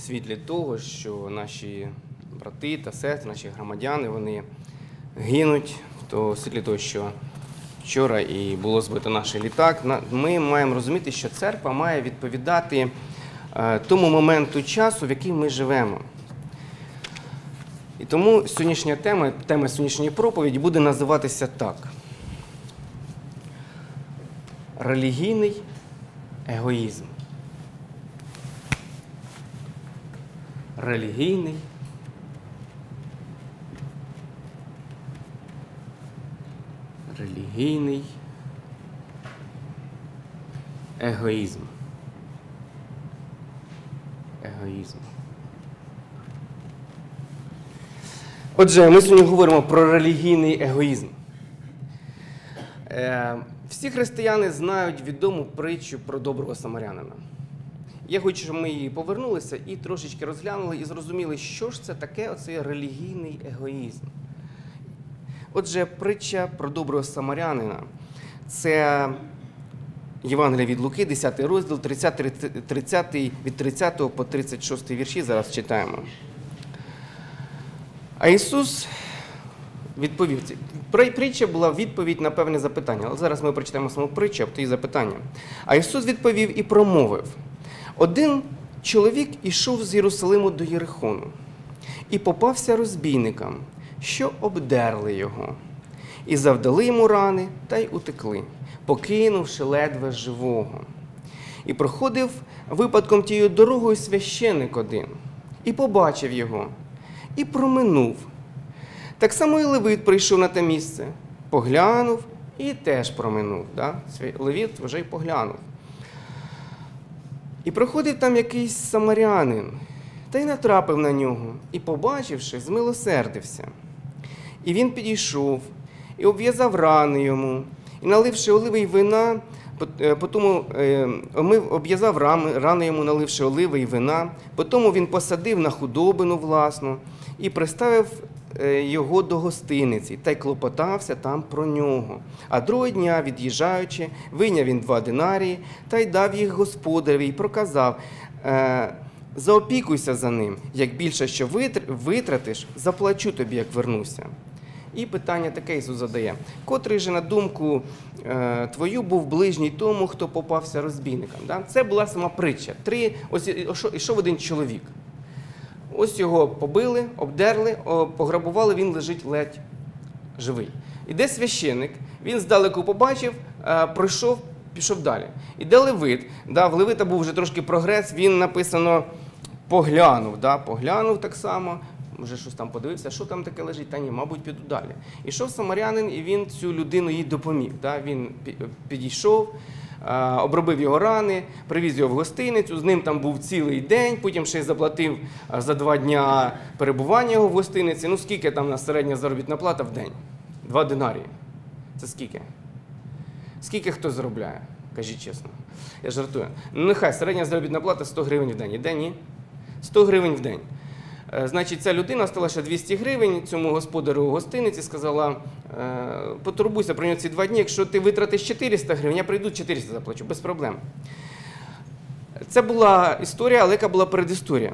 світлі того, що наші брати та сестри, наші громадяни, вони гинуть, то світлі того, що вчора і було збито наш літак, ми маємо розуміти, що церква має відповідати е, тому моменту часу, в який ми живемо. І тому сьогоднішня тема, тема сьогоднішньої проповіді буде називатися так. Релігійний егоїзм. Релігійний релігійний егоїзм. Егоїзм. Отже, ми сьогодні говоримо про релігійний егоїзм. Е, всі християни знають відому притчу про доброго самарянина. Я хочу, щоб ми її повернулися і трошечки розглянули і зрозуміли, що ж це таке оцей релігійний егоїзм. Отже, притча про доброго самарянина це Євангелія від Луки, 10 розділ, 30, 30, від 30 по 36 вірші. Зараз читаємо. А Ісус відповів. Притча була відповідь на певне запитання. Але зараз ми прочитаємо саму притчу, а тоді запитання. А Ісус відповів і промовив: один чоловік ішов з Єрусалиму до Єрихону і попався розбійникам, що обдерли його, і завдали йому рани та й утекли, покинувши ледве живого. І проходив випадком тією дорогою священик один, і побачив його, і проминув. Так само і Левит прийшов на те місце, поглянув і теж проминув. Да? Левит вже й поглянув. І проходив там якийсь самарянин, та й натрапив на нього, і, побачивши, змилосердився. І він підійшов, і обв'язав рани йому, і наливши оливи й вина, пот- е, потому е, омив, обв'язав рани йому, наливши оливи й вина, потому він посадив на худобину власну і приставив е, його до гостиниці та й клопотався там про нього. А другого дня, від'їжджаючи, вийняв він два динарії та й дав їх господареві і проказав. Е, Заопікуйся за ним. Як більше що витратиш, заплачу тобі, як вернуся. І питання таке Ісус задає: котрий же на думку е, твою був ближній тому, хто попався розбійникам? Це була сама притча. Три, ось ішов один чоловік. Ось його побили, обдерли, пограбували, він лежить ледь живий. Іде священик, він здалеку побачив, е, пройшов, пішов далі. Іде Левит, да, в Левита був вже трошки прогрес, він написано поглянув, да, поглянув так само, вже щось там подивився, що там таке лежить, та ні, мабуть, піду далі. Ішов самарянин, і він цю людину їй допоміг. Да, він підійшов. Обробив його рани, привіз його в гостиницю. З ним там був цілий день. Потім ще й заплатив за два дня перебування його в гостиниці. Ну скільки там у нас середня заробітна плата в день? Два динарії. Це скільки? Скільки хто заробляє? Кажіть чесно. Я жартую. Ну, нехай середня заробітна плата 100 гривень в день. Іде ні? 100 гривень в день. Е, Значить, ця людина стала ще 200 гривень цьому господарю у гостиниці, сказала: е, потурбуйся про нього ці два дні. Якщо ти витратиш 400 гривень, я прийду 400 заплачу, без проблем. Це була історія, але яка була передісторія.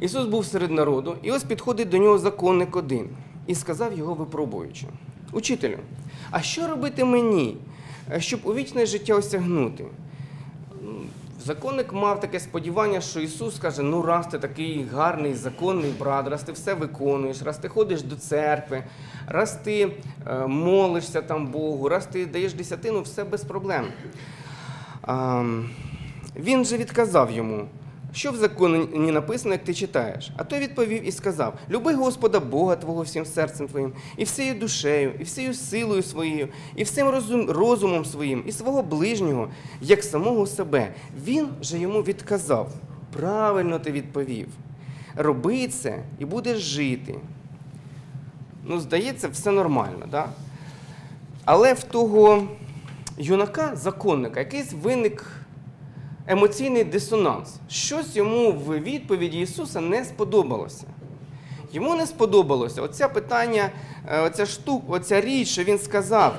Ісус був серед народу, і ось підходить до нього законник один і сказав його випробуючи: Учителю, а що робити мені, щоб у вічне життя осягнути? Законник мав таке сподівання, що Ісус каже: ну, раз ти такий гарний законний брат, раз ти все виконуєш, раз ти ходиш до церкви, раз ти е, молишся там Богу, раз ти даєш десятину, все без проблем. Він же відказав йому, що в законі написано, як ти читаєш. А той відповів і сказав: Люби Господа Бога Твого всім серцем твоїм, і всією душею, і всією силою своєю, і всім розум, розумом своїм, і свого ближнього, як самого себе. Він же йому відказав: Правильно ти відповів. Роби це і будеш жити. Ну, здається, все нормально, так? Але в того юнака, законника, якийсь виник емоційний дисонанс. Щось йому в відповіді Ісуса не сподобалося. Йому не сподобалося оце питання, е, оця штука, оця річ, що він сказав: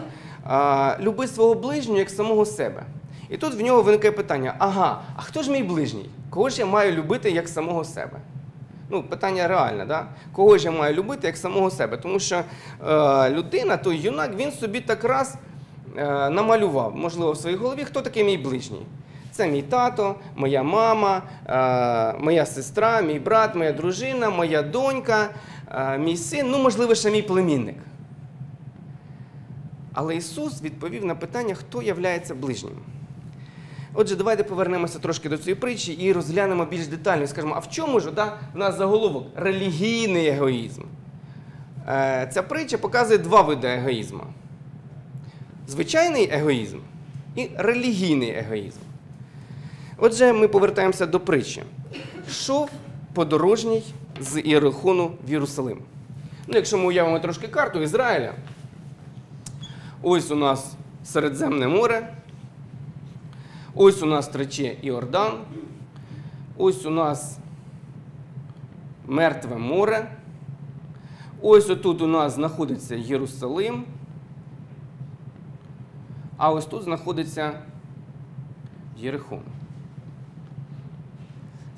люби свого ближнього як самого себе. І тут в нього виникає питання: ага, а хто ж мій ближній? Кого ж я маю любити як самого себе? Ну, питання реальне, да? Кого ж я маю любити як самого себе? Тому що е, людина, той юнак, він собі так раз е, намалював, можливо, в своїй голові, хто такий мій ближній. Це мій тато, моя мама, е, моя сестра, мій брат, моя дружина, моя донька, е, мій син, ну, можливо, ще мій племінник. Але Ісус відповів на питання, хто являється ближнім. Отже, давайте повернемося трошки до цієї притчі і розглянемо більш детально. Скажемо, а в чому ж да, в нас заголовок релігійний егоїзм? Е, Ця притча показує два види егоїзму: звичайний егоїзм і релігійний егоїзм. Отже, ми повертаємося до притчі. Йшов подорожній з Іерихону в Єрусалим. Ну, якщо ми уявимо трошки карту Ізраїля, ось у нас Середземне море. Ось у нас тече Іордан. Ось у нас Мертве море. Ось отут у нас знаходиться Єрусалим. А ось тут знаходиться Єрихон.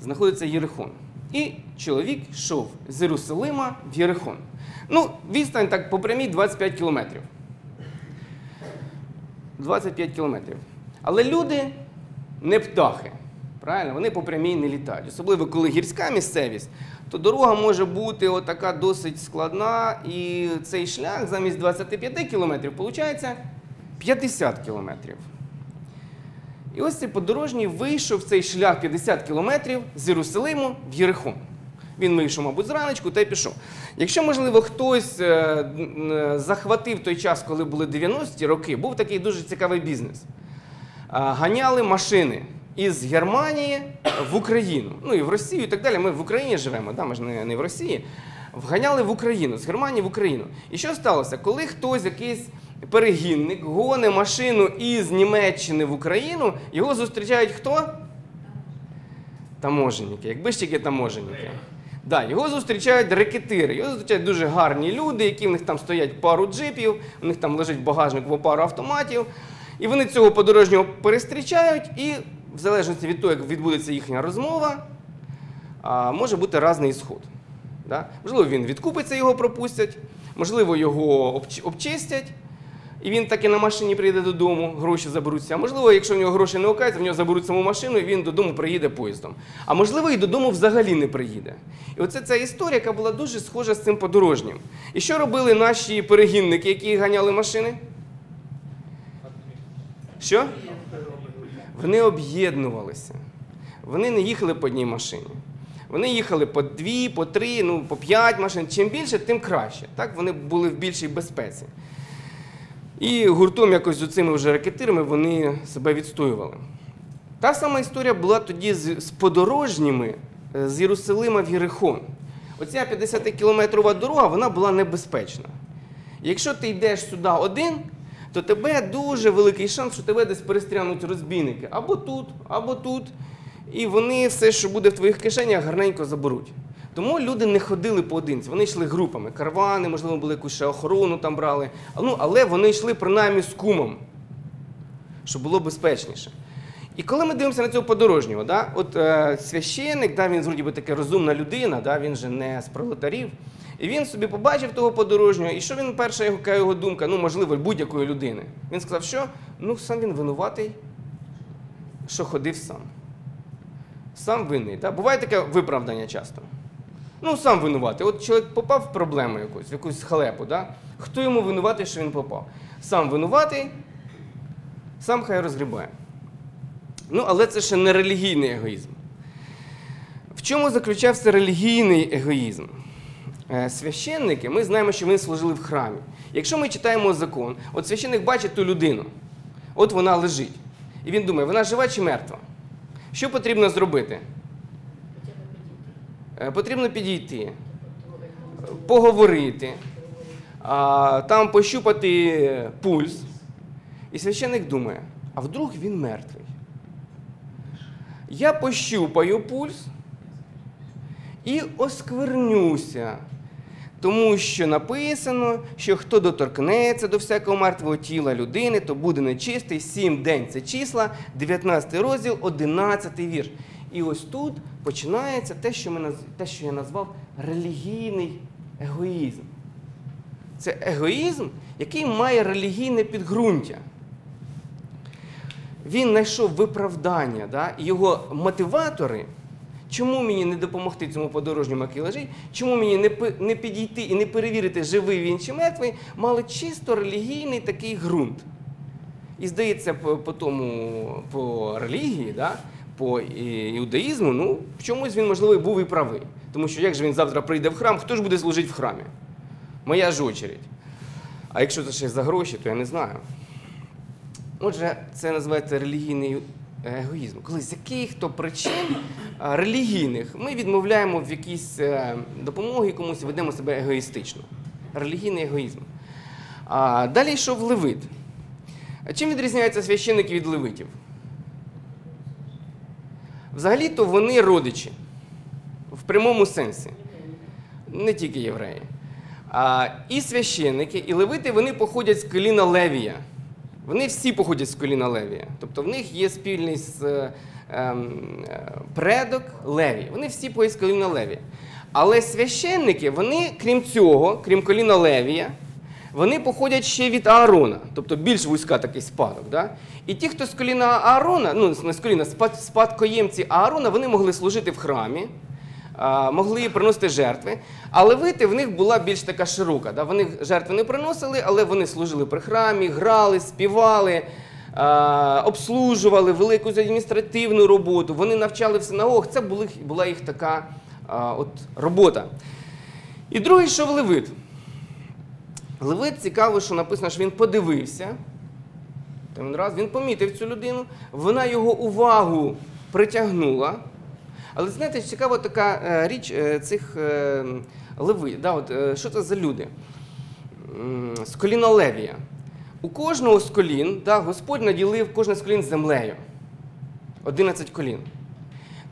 Знаходиться Єрихон. І чоловік йшов з Єрусалима в Єрихон. Ну, відстань так по прямій 25 кілометрів. 25 кілометрів. Але люди не птахи. Правильно? Вони по прямій не літають. Особливо, коли гірська місцевість, то дорога може бути отака досить складна, і цей шлях замість 25 кілометрів виходить 50 кілометрів. І ось цей подорожній вийшов цей шлях 50 кілометрів з Єрусалиму в Єрихон. Він вийшов, мабуть, зраночку та й пішов. Якщо, можливо, хтось е, е, захватив той час, коли були 90-ті роки, був такий дуже цікавий бізнес. Ганяли машини із Германії в Україну. Ну і в Росію, і так далі. Ми в Україні живемо, да? ми ж не в Росії. Вганяли в Україну, з Германії в Україну. І що сталося? Коли хтось, якийсь перегінник, гоне машину із Німеччини в Україну, його зустрічають хто? Таможенники, якби ж тільки таможенники. Да, його зустрічають рекетири, його зустрічають дуже гарні люди, які в них там стоять пару джипів, у них там лежить в пару автоматів. І вони цього подорожнього перестрічають, і в залежності від того, як відбудеться їхня розмова, може бути різний ісход. Да? Можливо, він відкупиться, його пропустять, можливо, його обч- обчистять, і він таки на машині приїде додому, гроші заберуться. А можливо, якщо в нього гроші не окаються, в нього заберуть саму машину, і він додому приїде поїздом. А можливо, і додому взагалі не приїде. І оце ця історія, яка була дуже схожа з цим подорожнім. І що робили наші перегінники, які ганяли машини? Що? Вони об'єднувалися. Вони не їхали по одній машині. Вони їхали по дві, по три, ну, по п'ять машин. Чим більше, тим краще. Так вони були в більшій безпеці. І гуртом якось з цими вже ракетирами вони себе відстоювали. Та сама історія була тоді з, подорожніми е, з Єрусалима в Єрихон. Оця 50-кілометрова дорога вона була небезпечна. Якщо ти йдеш сюди один, то тебе дуже великий шанс, що тебе десь перестрянуть розбійники або тут, або тут. І вони все, що буде в твоїх кишенях, гарненько заберуть. Тому люди не ходили поодинці, вони йшли групами. Карвани, можливо, були якусь ще охорону там брали. Ну, але вони йшли принаймні з кумом, щоб було безпечніше. І коли ми дивимося на цього подорожнього, да, от е, священник, да, він вроді би таке розумна людина, да, він же не з пролетарів. І він собі побачив того подорожнього, і що він перша яка його думка, ну, можливо, будь-якої людини. Він сказав, що ну сам він винуватий, що ходив сам. Сам винний. Да? Буває таке виправдання часто. Ну, сам винуватий. От чоловік попав в проблему якусь, в якусь халепу. Да? Хто йому винуватий, що він попав? Сам винуватий, сам хай розгрібає. Ну, але це ще не релігійний егоїзм. В чому заключався релігійний егоїзм? Е, Священники, ми знаємо, що вони служили в храмі. Якщо ми читаємо закон, от священник бачить ту людину, от вона лежить. І він думає, вона жива чи мертва? Що потрібно зробити? Е, Потрібно підійти, поговорити, там пощупати пульс. І священник думає, а вдруг він мертвий? Я пощупаю пульс і осквернюся Тому що написано, що хто доторкнеться до всякого мертвого тіла людини, то буде нечистий. Сім день це числа, 19 розділ, 11 вірш. І ось тут починається те, що, ми, те, що я назвав релігійний егоїзм. Це егоїзм, який має релігійне підґрунтя. Він знайшов виправдання, да? його мотиватори, чому мені не допомогти цьому подорожньому, який лежить, чому мені не, не підійти і не перевірити, живий він чи мертвий, мали чисто релігійний такий ґрунт. І здається, по, по тому, по релігії, да? По і- іудаїзму, ну, в чомусь він, можливо, був і правий. Тому що як же він завтра прийде в храм, хто ж буде служити в храмі? Моя ж очередь. А якщо це ще за гроші, то я не знаю. Отже, це називається релігійний егоїзм. Коли з яких-то причин релігійних ми відмовляємо в якійсь е, допомоги комусь і ведемо себе егоїстично. Релігійний егоїзм. А далі йшов Левит. Чим відрізняються священники від левитів? Взагалі-то вони родичі в прямому сенсі, не тільки євреї. А, і священники, і левити вони походять з коліна Левія. Вони всі походять з коліна Левія. Тобто в них є спільний з, е, е, предок Леві. Вони всі походять з коліна Левія. Але священники, вони, крім цього, крім коліна Левія, вони походять ще від Аарона, тобто більш вузька такий спадок. Да? І ті, хто з коліна Аарона, ну не з коліна, спадкоємці Аарона, вони могли служити в храмі, могли приносити жертви. А левити в них була більш така широка. Да? Вони жертви не приносили, але вони служили при храмі, грали, співали, обслужували велику адміністративну роботу. Вони навчали в синагогах. Це була їх така от, робота. І другий йшов левит. Левит цікаво, що написано, що він подивився. Він раз він помітив цю людину, вона його увагу притягнула. Але знаєте, цікава така е, річ е, цих е, леви. Да, от, що це за люди? З коліна Левія. У кожного з колін да, Господь наділив кожне з колін землею. 11 колін.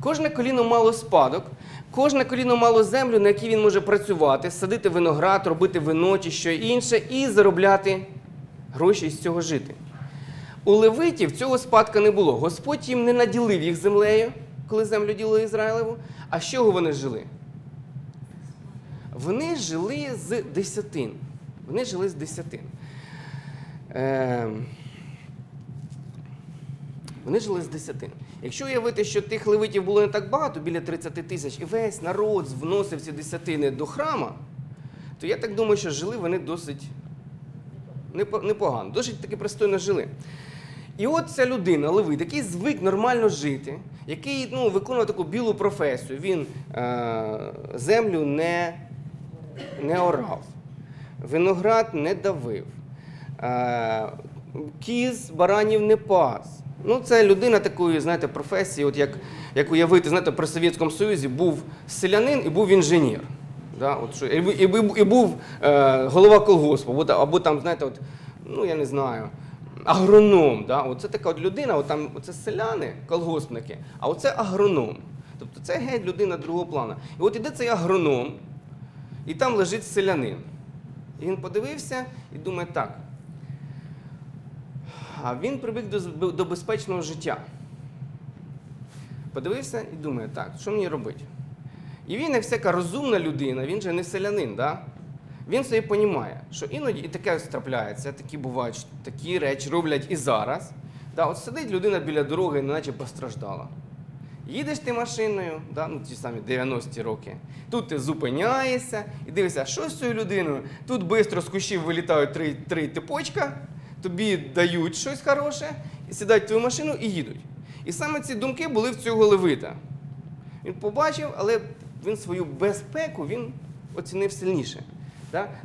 Кожне коліно мало спадок, кожне коліно мало землю, на якій він може працювати, садити виноград, робити вино чи що інше, і заробляти гроші і з цього жити. У левитів цього спадка не було. Господь їм не наділив їх землею, коли землю ділили Ізраїлеву. А з чого вони жили? Вони жили з десятин. Вони жили з десятин. Ем, Вони жили з десятин. Якщо уявити, що тих левитів було не так багато, біля 30 тисяч, і весь народ вносив ці десятини до храма, то я так думаю, що жили вони досить непогано, досить таки пристойно жили. І от ця людина, левит, який звик нормально жити, який ну, виконував таку білу професію, він е, землю не, не орав, виноград не давив, е, кіз баранів не пас. Ну, це людина такої, знаєте, професії, от як, як уявити, знаєте, при Совєтському Союзі був селянин і був інженер. Да? От що, і, і, і був е, голова колгоспу, або, або там, знаєте, от, ну я не знаю, агроном. Да? Оце така от людина, от там, оце селяни, колгоспники, а оце агроном. Тобто це геть людина другого плану. І от іде цей агроном, і там лежить селянин. І він подивився і думає, так. Він привик до, до безпечного життя. Подивився і думає, так, що мені робити? І він, як всяка розумна людина, він же не селянин, да? він собі розуміє, що іноді і таке трапляється, такі бувають, такі речі роблять і зараз. Да? От сидить людина біля дороги, наче постраждала. Їдеш ти машиною, да? ну, ті самі 90-ті роки, тут ти зупиняєшся і дивишся, що з цією людиною? Тут швидко з кущів вилітають три, три типочка, тобі дають щось хороше, сідають в твою машину і їдуть. І саме ці думки були в цього левита. Він побачив, але він свою безпеку він оцінив сильніше.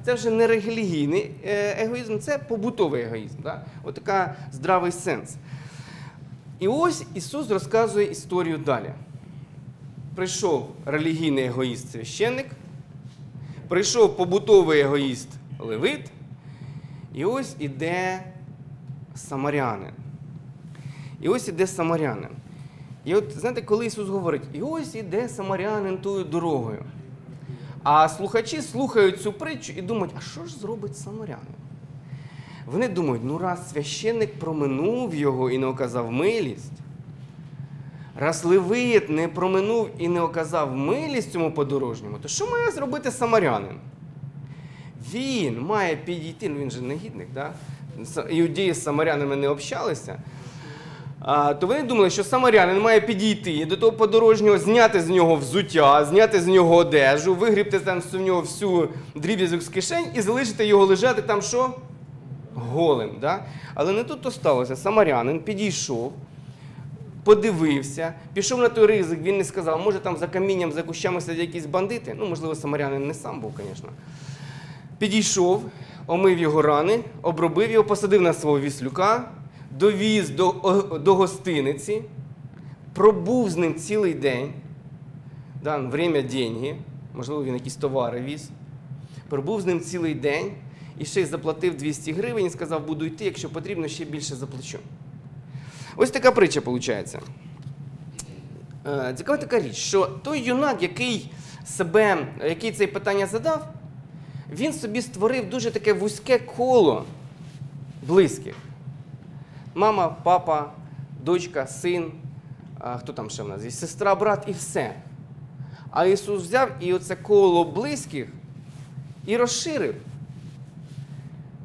Це вже не релігійний е, егоїзм, це побутовий егоїзм. От така здравий сенс. І ось Ісус розказує історію далі. Прийшов релігійний егоїст священник, прийшов побутовий егоїст левит, і ось іде самарянин. І ось іде самарянин. І от знаєте, коли Ісус говорить, і ось іде самарянин тою дорогою. А слухачі слухають цю притчу і думають, а що ж зробить самарянин? Вони думають, ну раз священник проминув його і не оказав милість, раз левит не проминув і не оказав милість цьому подорожньому, то що має зробити самарянин? Він має підійти, ну він же негідник, да? Іудеї з самарянами не общалися. А, то вони думали, що самарянин має підійти до того подорожнього, зняти з нього взуття, зняти з нього одежу, вигрібти там з нього всю дріб'язок з кишень і залишити його лежати там що? Голим. Да? Але не тут то сталося. Самарянин підійшов, подивився, пішов на той ризик, він не сказав, може там за камінням, за кущами сидять якісь бандити. Ну, можливо, самарянин не сам був, звісно. Підійшов, омив його рани, обробив його, посадив на свого віслюка, довіз до, до гостиниці, пробув з ним цілий день. Время деньги, можливо, він якісь товари віз. Пробув з ним цілий день і ще й заплатив 200 гривень і сказав, буду йти, якщо потрібно, ще більше заплачу. Ось така притча виходить. Е, Цікава така річ, що той юнак, який себе, який це питання задав, він собі створив дуже таке вузьке коло близьких. Мама, папа, дочка, син, хто там ще в нас є? Сестра, брат і все. А Ісус взяв і оце коло близьких і розширив.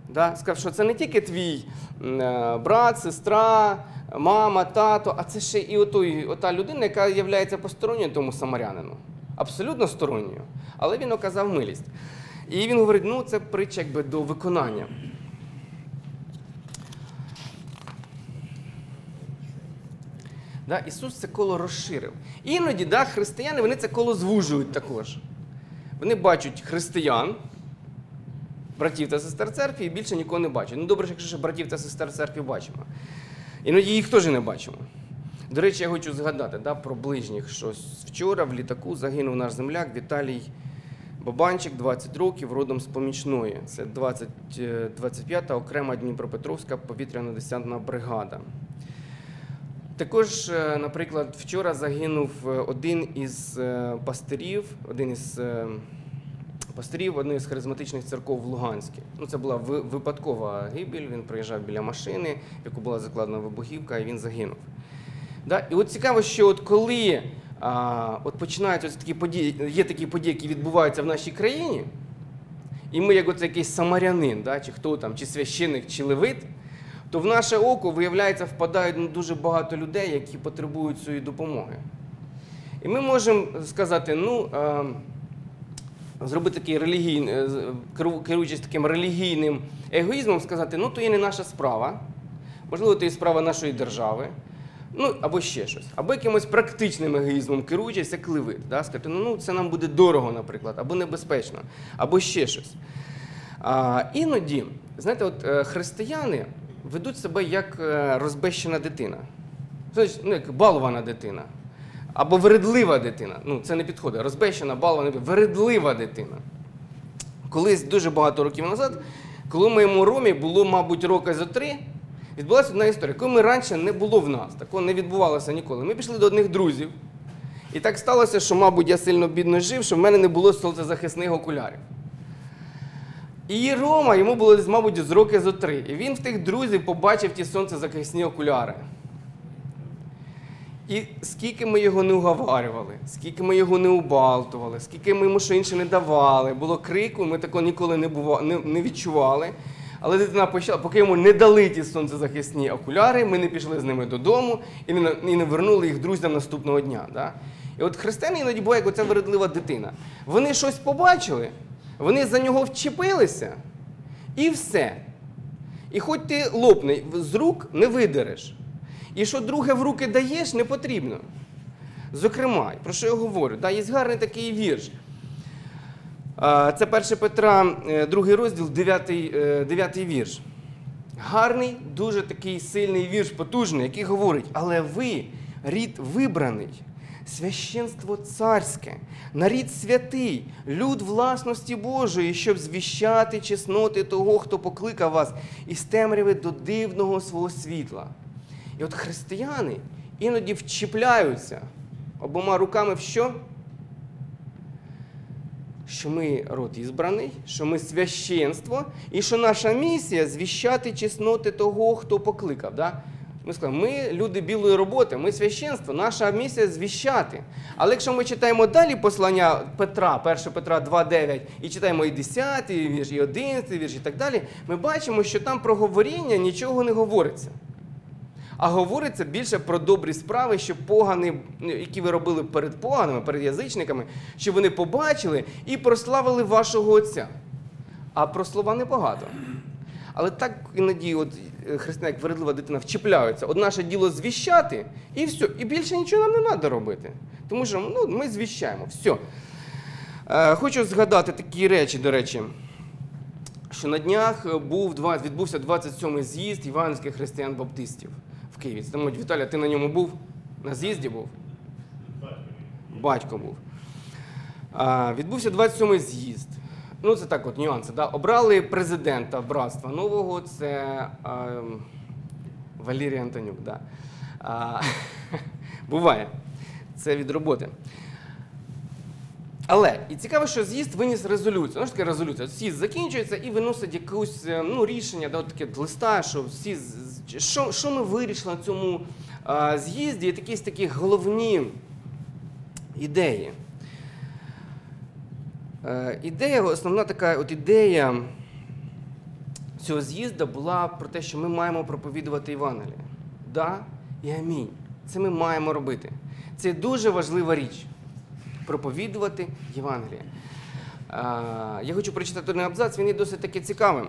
Да? Сказав, що це не тільки твій е, брат, сестра, мама, тато, а це ще і отой, ота людина, яка є посторонньою тому самарянину. Абсолютно сторонньою. Але він оказав милість. І він говорить: ну, це притча якби до виконання. Да, Ісус це коло розширив. Іноді да, християни вони це коло звужують також. Вони бачать християн, братів та сестер церкви і більше нікого не бачать. Ну добре, якщо ще братів та сестер церкви бачимо. Іноді їх теж не бачимо. До речі, я хочу згадати да, про ближніх, що вчора в літаку загинув наш земляк Віталій Бабанчик, 20 років, родом з помічної. Це 20, е, 25-та окрема Дніпропетровська повітряна десантна бригада. Також, е, наприклад, вчора загинув е, один із е, пастирів, один із е, пастирів однієї з харизматичних церков в Луганській. Ну, це була випадкова гибель. Він проїжджав біля машини, в яку була закладена вибухівка, і він загинув. Да? І от цікаво, що от коли от починаються такі події, є такі події, які відбуваються в нашій країні, і ми, як от якийсь самарянин, да, чи хто там, чи священик, чи левит, то в наше око, виявляється, впадають ну, дуже багато людей, які потребують цієї допомоги. І ми можемо сказати, ну, зробити такий релігійний, е, керуючись таким релігійним егоїзмом, сказати, ну, то є не наша справа, можливо, то є справа нашої держави. Ну, або ще щось. Або якимось практичним егоїзмом керуючись, як левит. Да? Сказати, ну, ну це нам буде дорого, наприклад, або небезпечно, або ще щось. А, іноді, знаєте, от е, християни ведуть себе як е, розбещена дитина. Значить, ну, як балована дитина. Або вередлива дитина. Ну, це не підходить. Розбещена, балована, вередлива дитина. Колись дуже багато років назад, коли моєму ромі було, мабуть, роки за три, відбулася одна історія. Коли ми раніше не було в нас, такого не відбувалося ніколи. Ми пішли до одних друзів. І так сталося, що, мабуть, я сильно бідно жив, що в мене не було сонцезахисних окулярів. І Рома, йому було, мабуть, з роки зо три. І він в тих друзів побачив ті сонцезахисні окуляри. І скільки ми його не уговарювали, скільки ми його не убалтували, скільки ми йому що інше не давали, було крику, ми такого ніколи не, бува, не, не відчували. Але дитина почала, поки йому не дали ті сонцезахисні окуляри, ми не пішли з ними додому і не, і не вернули їх друзям наступного дня. Да? І от християни іноді буває, як оця вередлива дитина. Вони щось побачили, вони за нього вчепилися, і все. І хоч ти лопни, з рук не видереш. І що друге в руки даєш, не потрібно. Зокрема, про що я говорю? Да, є гарний такий вірш. Це 1 Петра, е, другий розділ, 9, 9 вірш. Гарний, дуже такий сильний вірш, потужний, який говорить: але ви, рід вибраний, священство царське, нарід святий, люд власності Божої, щоб звіщати чесноти того, хто покликав вас із темряви до дивного свого світла. І от християни іноді вчіпляються обома руками в що? Що ми род ізбраний, що ми священство, і що наша місія звіщати чесноти того, хто покликав. Да? Ми сказали, ми люди білої роботи, ми священство, наша місія звіщати. Але якщо ми читаємо далі послання Петра, 1 Петра 2,9, і читаємо і 10 вірш, і 11 вірш, і так далі, ми бачимо, що там про говоріння нічого не говориться. А говориться більше про добрі справи, щоб погани, ну, які ви робили перед поганими, перед язичниками, щоб вони побачили і прославили вашого Отця. А про слова небагато. Але так іноді, от е, як вередлива дитина, вчіпляються. От наше діло звіщати, і все. І більше нічого нам не треба робити. Тому що ну, ми звіщаємо. Все. Е, хочу згадати такі речі, до речі, що на днях був, відбувся 27-й з'їзд іванських християн-баптистів в Києві. Це, мабуть, Віталя, ти на ньому був? На з'їзді був? Батько був. А, відбувся 27-й з'їзд. Ну, це так, от нюанси. Да? Обрали президента братства нового, це а, ем, Валерій Антонюк. Да. А, буває. Це від роботи. Але і цікаво, що з'їзд виніс резолюцію. Ну, що таке резолюція? З'їзд закінчується і виносить якусь е, ну, рішення, да, от таке листа, що всі що, що ми вирішили на цьому а, з'їзді, і якісь такі головні ідеї. Е, ідея, основна така от ідея цього з'їзду була про те, що ми маємо проповідувати Євангеліє. Да і амінь. Це ми маємо робити. Це дуже важлива річ проповідувати Євангеліє. Я хочу прочитати один абзац, він є досить таки цікавим.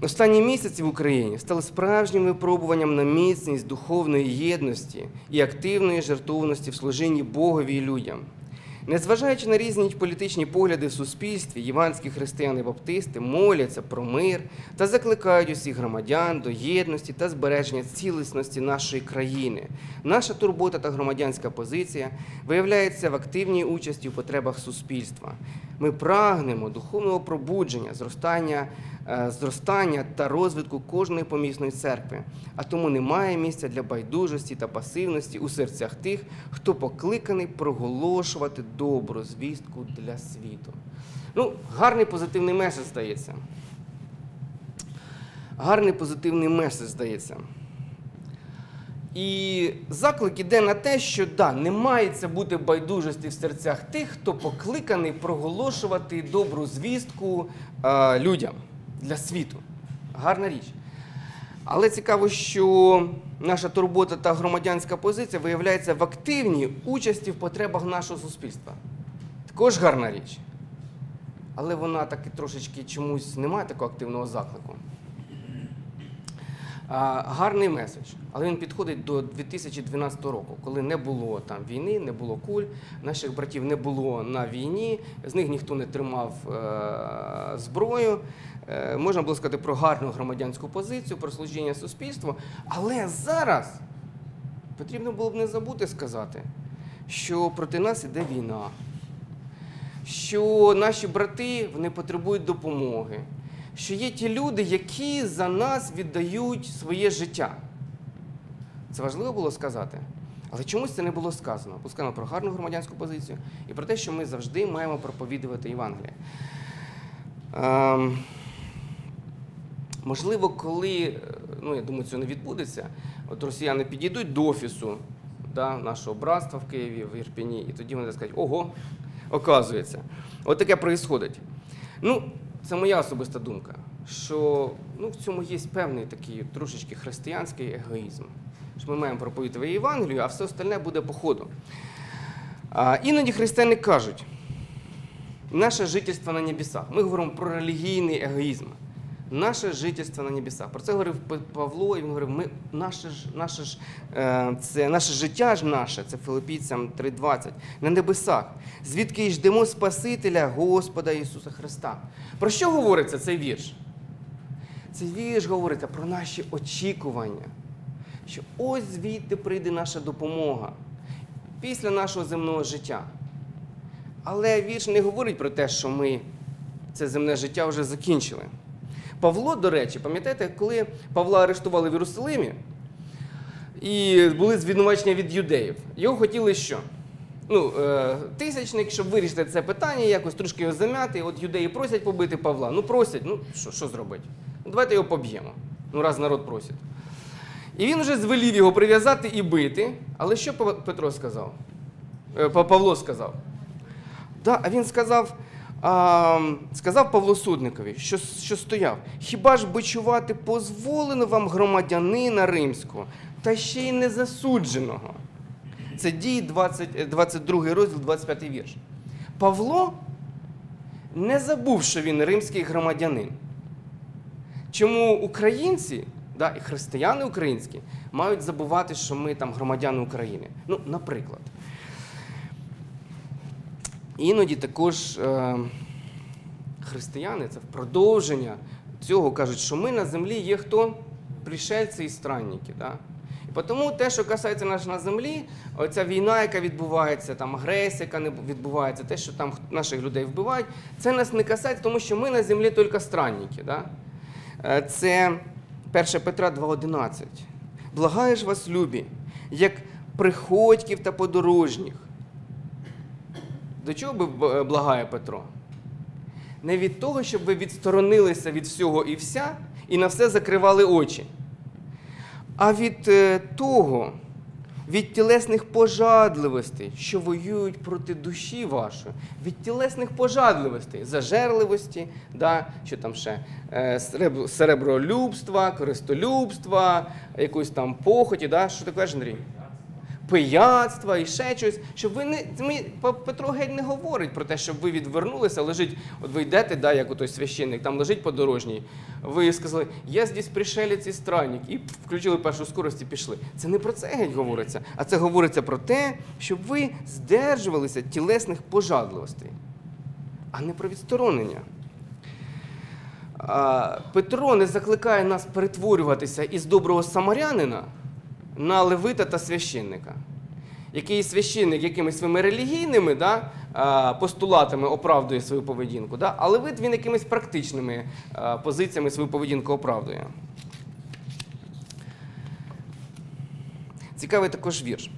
Останні місяці в Україні стали справжнім випробуванням на міцність духовної єдності і активної жертовності в служінні Богові і людям. Незважаючи на різні політичні погляди в суспільстві, єванські християни баптисти моляться про мир та закликають усіх громадян до єдності та збереження цілісності нашої країни. Наша турбота та громадянська позиція виявляється в активній участі у потребах суспільства. Ми прагнемо духовного пробудження, зростання, е, зростання та розвитку кожної помісної церкви, а тому немає місця для байдужості та пасивності у серцях тих, хто покликаний проголошувати добру звістку для світу. Ну, гарний позитивний меседж здається. Гарний позитивний меседж здається. І заклик іде на те, що да, не мається бути байдужості в серцях тих, хто покликаний проголошувати добру звістку е, людям для світу. Гарна річ. Але цікаво, що наша турбота та громадянська позиція виявляється в активній участі в потребах нашого суспільства. Також гарна річ. Але вона таки трошечки чомусь не має такого активного заклику. Гарний меседж, але він підходить до 2012 року, коли не було там війни, не було куль, наших братів не було на війні, з них ніхто не тримав е, зброю. Е, можна було сказати про гарну громадянську позицію, про служіння суспільству. Але зараз потрібно було б не забути сказати, що проти нас іде війна, що наші брати вони потребують допомоги, що є ті люди, які за нас віддають своє життя. Це важливо було сказати. Але чомусь це не було сказано. Сказано про гарну громадянську позицію і про те, що ми завжди маємо проповідувати Євангеліє. Ем, можливо, коли, е, ну я думаю, це не відбудеться, от росіяни підійдуть до офісу да, нашого братства в Києві, в Ірпіні, і тоді вони скажуть, ого, оказується. От таке проїсходить. Ну, це моя особиста думка, що ну, в цьому є певний такий трошечки християнський егоїзм. Що ми маємо проповідувати Євангелію, а все остальне буде по ходу. А, іноді християни кажуть, наше жительство на небесах. Ми говоримо про релігійний егоїзм. Наше жительство на небесах. Про це говорив Павло, і він говорив, ми, наше, наше, е, це, наше життя ж наше, це Филиппійцям 3.20, на небесах, звідки й ждемо Спасителя Господа Ісуса Христа. Про що говориться цей вірш? Цей вірш говориться про наші очікування, що ось звідти прийде наша допомога після нашого земного життя. Але вірш не говорить про те, що ми це земне життя вже закінчили. Павло, до речі, пам'ятаєте, коли Павла арештували в Єрусалимі і були звинувачення від юдеїв, його хотіли що? ну, е, тисячник, щоб вирішити це питання, якось трошки його зам'яти. От юдеї просять побити Павла. Ну просять, ну що, що зробити? Ну, давайте його поб'ємо. Ну, раз народ просить. І він вже звелів його прив'язати і бити. Але що Петро сказав? Е, Павло сказав. Да, а він сказав, а, сказав Павло Судникові, що, що стояв. Хіба ж бичувати позволено вам громадянина римського, та ще й не засудженого? Це дії 20, е, 22 розділ, 25 вірш. Павло не забув, що він римський громадянин. Чому українці, да, і християни українські, мають забувати, що ми там громадяни України? Ну, наприклад. Іноді також е, християни, це в продовження цього кажуть, що ми на землі є хто? Пришельці і странники. Да? І тому те, що касається нас на землі, оця війна, яка відбувається, там агресія, яка не відбувається, те, що там наших людей вбивають, це нас не касається, тому що ми на землі тільки странники. Да? Е, Це 1 Петра 2,11. Благаєш вас, любі, як приходьків та подорожніх. До чого би благає Петро? Не від того, щоб ви відсторонилися від всього і вся, і на все закривали очі, а від е, того, від тілесних пожадливостей, що воюють проти душі вашої, від тілесних пожадливостей, зажерливості, да, що там ще е, серебролюбства, користолюбства, якоїсь там похоті. Да? Що ти кажеш, Андрій? Пияцтва і ще щось, щоб ви не ми, Петро геть не говорить про те, щоб ви відвернулися, лежить, от ви йдете, да, як той священник, там лежить подорожній. Ви сказали, я здесь пришелець і странник, і включили першу скорость і пішли. Це не про це геть говориться, а це говориться про те, щоб ви здержувалися тілесних пожадливостей, а не про відсторонення. Петро не закликає нас перетворюватися із доброго самарянина на левита та священника. Який священник якимись своїми релігійними да, постулатами оправдує свою поведінку, да, а левит він якимись практичними позиціями свою поведінку оправдує. Цікавий також вірш,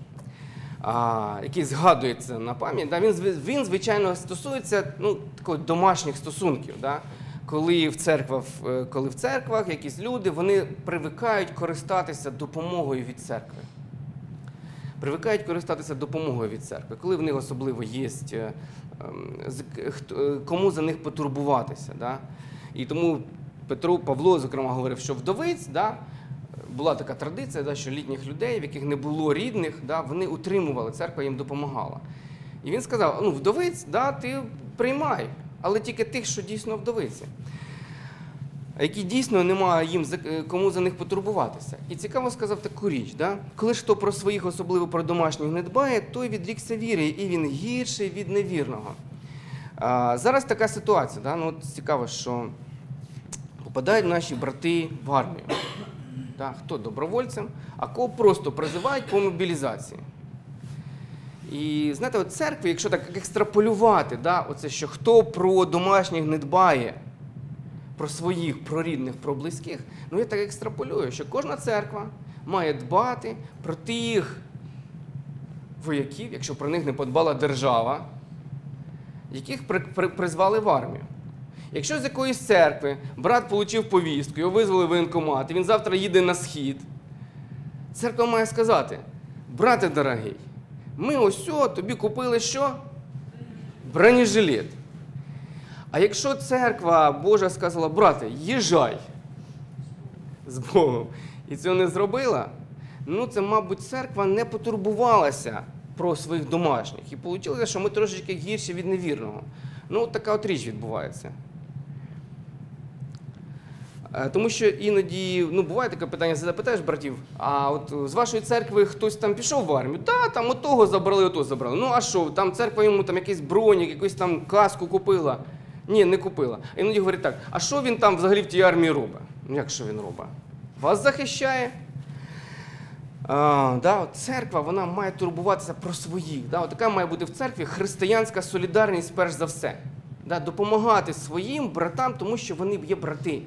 який згадується на пам'ять. Да, він, він, звичайно, стосується ну, домашніх стосунків. Да, коли в, церквах, е, коли в церквах якісь люди вони привикають користатися допомогою від церкви. Привикають користатися допомогою від церкви, коли в них особливо є е, ем, е, кому за них потурбуватися. Да? І тому Петро Павло, зокрема, говорив, що вдовиць да, була така традиція, да, що літніх людей, в яких не було рідних, да, вони утримували, церква їм допомагала. І він сказав: ну, вдовиць, да, ти приймай, але тільки тих, що дійсно вдовиці. Які дійсно немає їм е, кому за них потурбуватися. І цікаво сказав таку річ: да? коли ж хто про своїх, особливо про домашніх, не дбає, той відрікся віри, і він гірший від невірного. А, зараз така ситуація. Да? Ну, от цікаво, що попадають наші брати в армію. Да? Хто добровольцем, а кого просто призивають по мобілізації. І знаєте, от церкви, якщо так екстраполювати, да, оце, що хто про домашніх не дбає, про своїх, про рідних, про близьких, ну я так екстраполюю, що кожна церква має дбати про тих вояків, якщо про них не подбала держава, яких при, при- призвали в армію. Якщо з якоїсь церкви брат отримав повістку, його визвали в воєнкомат, і він завтра їде на схід, церква має сказати: брате дорогий, ми ось тобі купили що? Бронежилет. А якщо церква Божа сказала, брате, їжджай з Богом, і цього не зробила, ну це, мабуть, церква не потурбувалася про своїх домашніх. І вийшло, що ми трошечки гірші від невірного. Ну, от така от річ відбувається. Е, Тому що іноді ну, буває таке питання, запитаєш братів, а от з вашої церкви хтось там пішов в армію? Так, там отого забрали, ото забрали. Ну а що, там церква йому там якийсь бронік, якусь там каску купила. Ні, не купила. Іноді говорять так, а що він там взагалі в тій армії робить? Ну як що він робить? Вас захищає? А, да, от церква вона має турбуватися про своїх. Да, от така має бути в церкві християнська солідарність перш за все. Да, допомагати своїм братам, тому що вони є брати.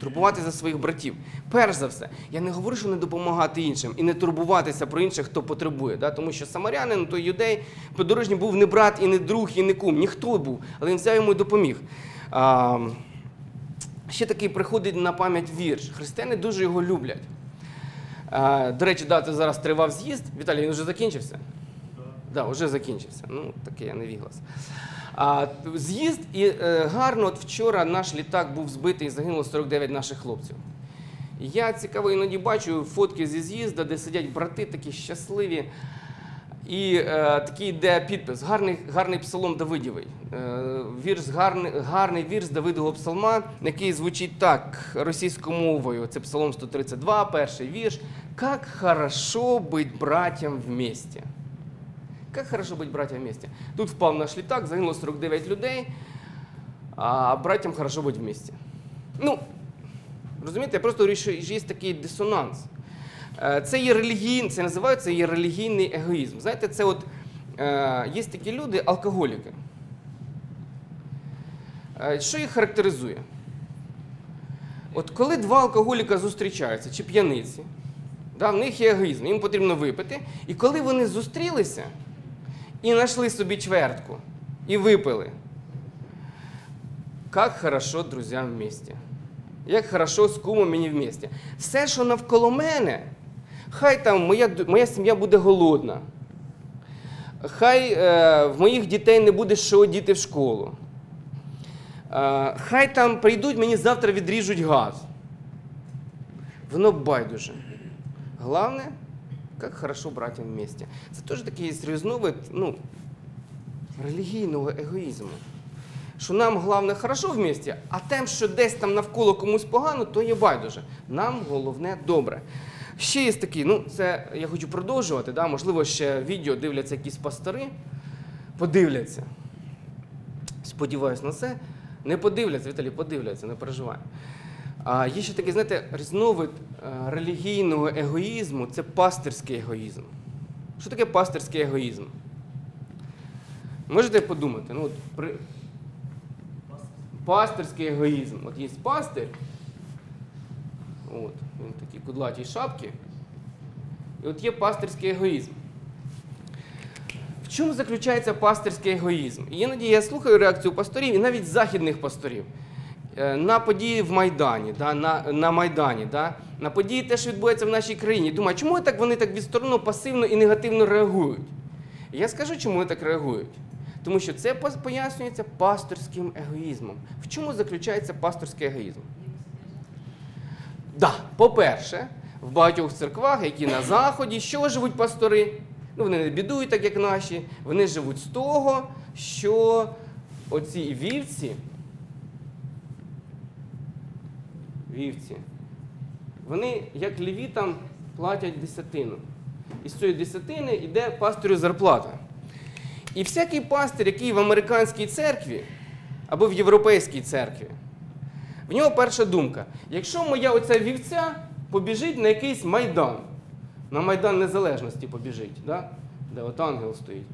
Турбувати за своїх братів. Перш за все, я не говорю, що не допомагати іншим і не турбуватися про інших, хто потребує. Да? Тому що самарянин, той юдей, подорожній був не брат, і не друг, і не кум, ніхто був, але він взяв йому і допоміг. А, ще такий приходить на пам'ять вірш. Християни дуже його люблять. А, до речі, да, це зараз тривав з'їзд. Віталій, він вже закінчився? Так, да, вже закінчився. Ну, таке я не віглас. З'їзд і е, гарно, от вчора наш літак був збитий і загинуло 49 наших хлопців. Я цікаво іноді бачу фотки зі з'їзду, де сидять брати такі щасливі. І е, такий йде підпис. Гарний, гарний псалом Давидєвий. Е, вірш, гарний, гарний вірш Давидового псалма, який звучить так російською мовою. Це псалом 132, перший вірш. Как хорошо быть братьям вместе. Как хорошо быть братьям вместе. Тут впав наш літак, загинуло 49 людей, а братям хорошо бути вместе. Ну, розумієте, я просто говорю, що є такий дисонанс. Е, Це є релігійний, це називається є релігійний егоїзм. Знаєте, це от е, є такі люди, алкоголіки. Е, Що їх характеризує? От коли два алкоголіка зустрічаються, чи п'яниці, да, в них є егоїзм, їм потрібно випити. І коли вони зустрілися і знайшли собі чвертку і випили, як хорошо друзям вместе. Як хорошо з кумом мені вместе. Все, що навколо мене, хай там моя, моя сім'я буде голодна. Хай е, в моїх дітей не буде що діти в школу. Е, хай там прийдуть, мені завтра відріжуть газ. Воно байдуже. Головне, як хорошо братям вместе. Це теж такий різновид ну, релігійного егоїзму. Що нам головне хорошо вместе, а тим, що десь там навколо комусь погано, то є байдуже. Нам головне добре. Ще є такий, ну це я хочу продовжувати. Да? Можливо, ще відео дивляться якісь пастори, подивляться. Сподіваюсь на це. Не подивляться, Віталій, подивляться, не переживай. А є ще такий, знаєте, різновид релігійного егоїзму це пастирський егоїзм. Що таке пастирський егоїзм? Можете подумати, ну, от при... пастирський егоїзм. От є пастир, от, він такі кудлаті шапки. І от є пастирський егоїзм. В чому заключається пастирський егоїзм? І іноді я слухаю реакцію пасторів і навіть західних пасторів е, на події в Майдані, да, на, на Майдані, да, на події, те, що відбувається в нашій країні. Думаю, чому так вони так відсторонено, пасивно і негативно реагують? Я скажу, чому вони так реагують. Тому що це пояснюється пасторським егоїзмом. В чому заключається пасторський егоїзм? Да, по-перше, в багатьох церквах, які на Заході, що живуть пастори? Ну, вони не бідують, так як наші. Вони живуть з того, що оці вівці, вівці, вони, як левітам, платять десятину. І з цієї десятини йде пастирю зарплата. І всякий пастир, який в американській церкві або в європейській церкві, в нього перша думка: якщо моя оця вівця побіжить на якийсь майдан, на Майдан Незалежності побіжить, да? де от ангел стоїть,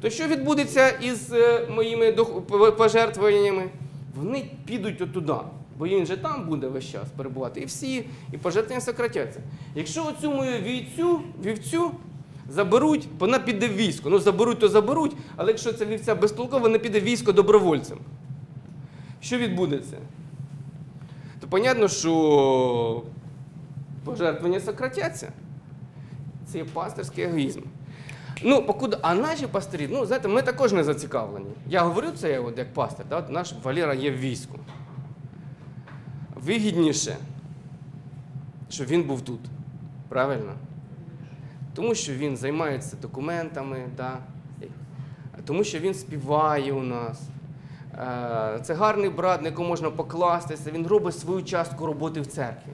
то що відбудеться із е, моїми пожертвуваннями? Вони підуть отуди, бо він же там буде весь час перебувати. І всі, і пожертвування сократяться. Якщо оцю мою вівцю, вівцю заберуть, вона піде в військо. Ну, заберуть, то заберуть, але якщо ця вівця безтолкова, вона піде в військо добровольцем. Що відбудеться? то понятно, що пожертвування сократяться. Це є пастирський егоїзм. Ну, покуди, а наші пастирі, ну, знаєте, ми також не зацікавлені. Я говорю це от, як пастир, да? наш Валера є в війську. Вигідніше, щоб він був тут. Правильно? Тому що він займається документами, да? тому що він співає у нас. Е, Це гарний брат, на якого можна покластися, він робить свою частку роботи в церкві.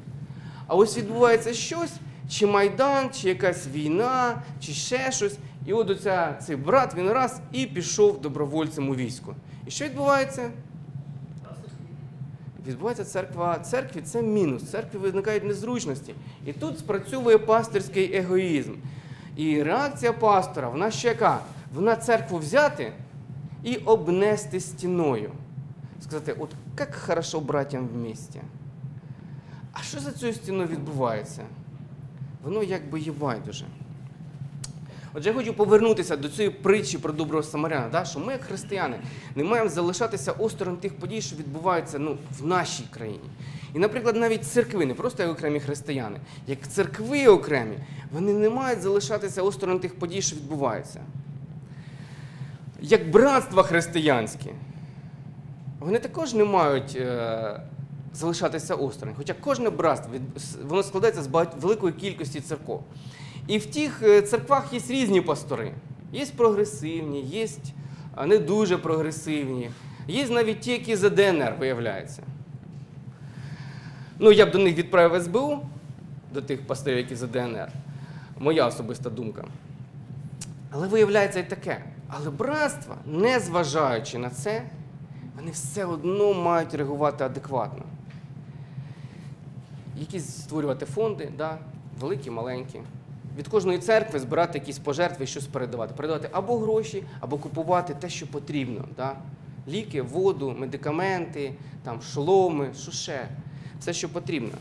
А ось відбувається щось, чи Майдан, чи якась війна, чи ще щось. І от оця, цей брат він раз і пішов добровольцем у військо. І що відбувається? Відбувається церква. Церкві це мінус. В церкві виникають незручності. І тут спрацьовує пастирський егоїзм. І реакція пастора, вона ще яка? Вона церкву взяти і обнести стіною. Сказати, от як хорошо братям вместе. а що за цією стіною відбувається? Воно якби є байдуже. Отже, я хочу повернутися до цієї притчі про доброго самаряна, да? що ми, як християни, не маємо залишатися осторонь тих подій, що відбуваються ну, в нашій країні. І, наприклад, навіть церкви, не просто як окремі християни, як церкви окремі, вони не мають залишатися осторонь тих подій, що відбуваються. Як братства християнські, вони також не мають е, залишатися осторонь. Хоча кожне братство воно складається з великої кількості церков. І в тих е, церквах є різні пастори. Є прогресивні, є не дуже прогресивні, є навіть ті, які за ДНР виявляються. Ну, я б до них відправив СБУ, до тих пасторів, які за ДНР. Моя особиста думка. Але виявляється і таке. Але братства, не зважаючи на це, вони все одно мають реагувати адекватно. Якісь створювати фонди, да, великі, маленькі. Від кожної церкви збирати якісь пожертви щось передавати. Передавати або гроші, або купувати те, що потрібно. Да? Ліки, воду, медикаменти, там, шоломи, що ще. Все, що потрібно.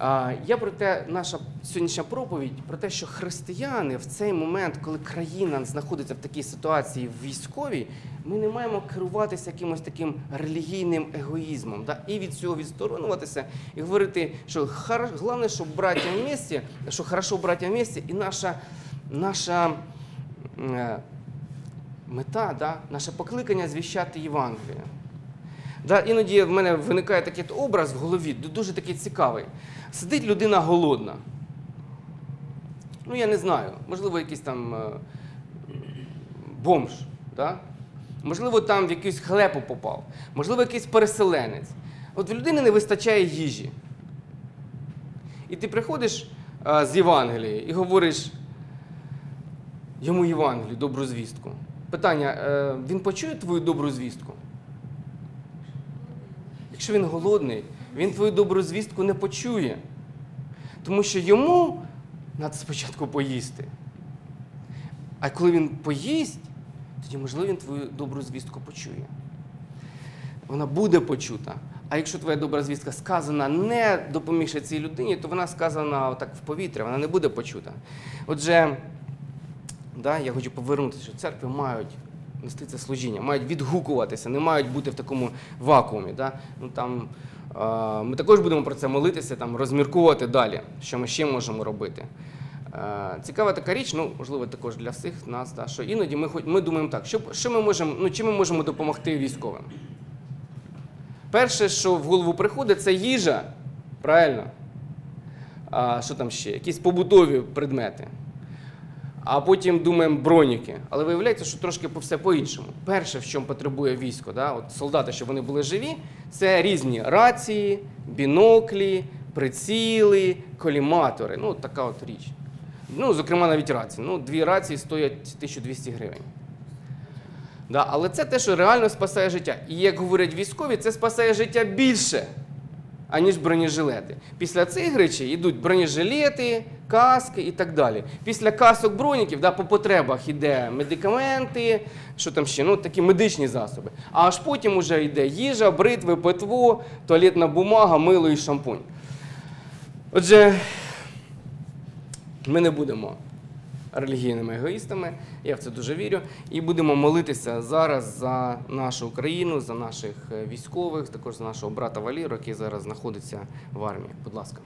Я про те, наша сьогоднішня проповідь про те, що християни в цей момент, коли країна знаходиться в такій ситуації військовій, ми не маємо керуватися якимось таким релігійним егоїзмом, да? і від цього відсторонуватися, і говорити, що головне, щоб браття в місті, що хорошо браття в місті, і наша, наша е, мета, да? наше покликання звіщати Євангеліє. Да, іноді в мене виникає такий образ в голові, дуже такий цікавий. Сидить людина голодна. Ну, я не знаю, можливо, якийсь там е, бомж, да? можливо, там в якусь хлепу попав, можливо, якийсь переселенець. От в людини не вистачає їжі. І ти приходиш е, з Євангелії і говориш йому Євангелію, добру звістку. Питання: е, він почує твою добру звістку? Якщо він голодний, він твою добру звістку не почує. Тому що йому треба спочатку поїсти. А коли він поїсть, тоді, можливо, він твою добру звістку почує. Вона буде почута. А якщо твоя добра звістка сказана не допомігши цій людині, то вона сказана так в повітря, вона не буде почута. Отже, да, я хочу повернутися, що церкви мають нести це служіння, мають відгукуватися, не мають бути в такому вакуумі. Да? Ну, там, ми також будемо про це молитися, там, розмірковувати далі, що ми ще можемо робити. Цікава така річ, ну, можливо, також для всіх нас, да, що іноді ми, хоч- ми думаємо так, що, що ми можемо, ну, чим ми можемо допомогти військовим? Перше, що в голову приходить, це їжа, правильно? А що там ще? Якісь побутові предмети а потім думаємо броніки. Але виявляється, що трошки все по-іншому. Перше, в чому потребує військо, да, от солдати, щоб вони були живі, це різні рації, біноклі, приціли, коліматори. Ну, така от річ. Ну, зокрема, навіть рації. Ну, дві рації стоять 1200 гривень. Да, але це те, що реально спасає життя. І як говорять військові, це спасає життя більше, аніж бронежилети. Після цих речей йдуть бронежилети, каски і так далі. Після касок броніків да, по потребах йде медикаменти, що там ще, ну такі медичні засоби. А аж потім уже йде їжа, бритви, питво, туалетна бумага, мило і шампунь. Отже, ми не будемо релігійними егоїстами, я в це дуже вірю. І будемо молитися зараз за нашу Україну, за наших е, військових, також за нашого брата Валіру, який зараз знаходиться в армії. Будь ласка.